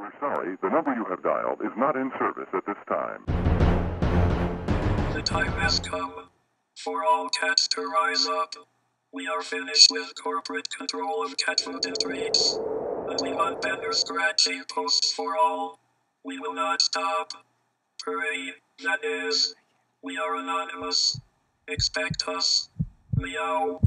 We're sorry, the number you have dialed is not in service at this time. The time has come for all cats to rise up. We are finished with corporate control of cat food and treats. And we want better scratching posts for all. We will not stop. Pray, that is. We are anonymous. Expect us. Meow.